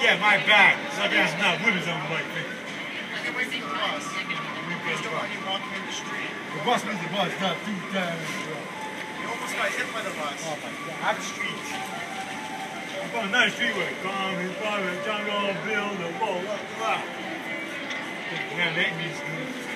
Yeah, my bad. guess not women's his own like me. You're waiting for us. The one you walking in the street. The bus means the bus, not two times. You almost got hit by the bus. Oh my god. I'm street. I'm on that street where calm and fire and jungle build a wall. Blah, blah. Man, that means good.